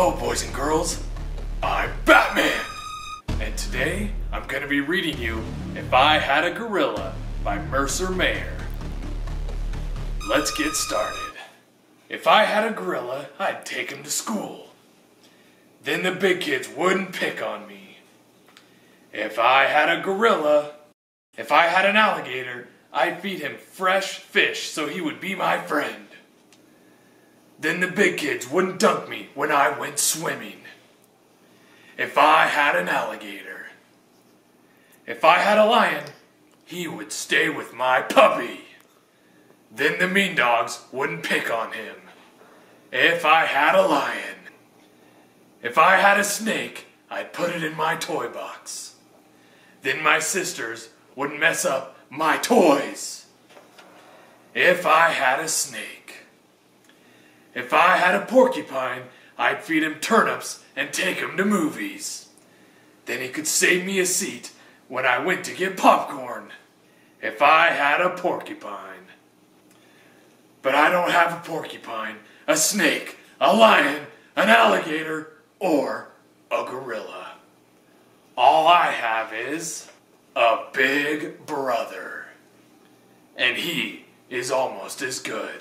Boys and girls. I'm Batman. And today I'm to be reading you If I Had a Gorilla by Mercer Mayer. Let's get started. If I had a gorilla, I'd take him to school. Then the big kids wouldn't pick on me. If I had a gorilla, if I had an alligator, I'd feed him fresh fish so he would be my friend. Then the big kids wouldn't dunk me when I went swimming. If I had an alligator. If I had a lion, he would stay with my puppy. Then the mean dogs wouldn't pick on him. If I had a lion. If I had a snake, I'd put it in my toy box. Then my sisters wouldn't mess up my toys. If I had a snake. If I had a porcupine, I'd feed him turnips and take him to movies. Then he could save me a seat when I went to get popcorn. If I had a porcupine. But I don't have a porcupine, a snake, a lion, an alligator, or a gorilla. All I have is a big brother. And he is almost as good.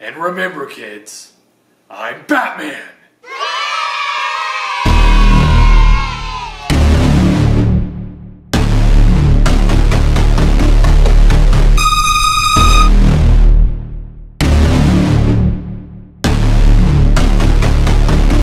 And remember, kids, I'm Batman!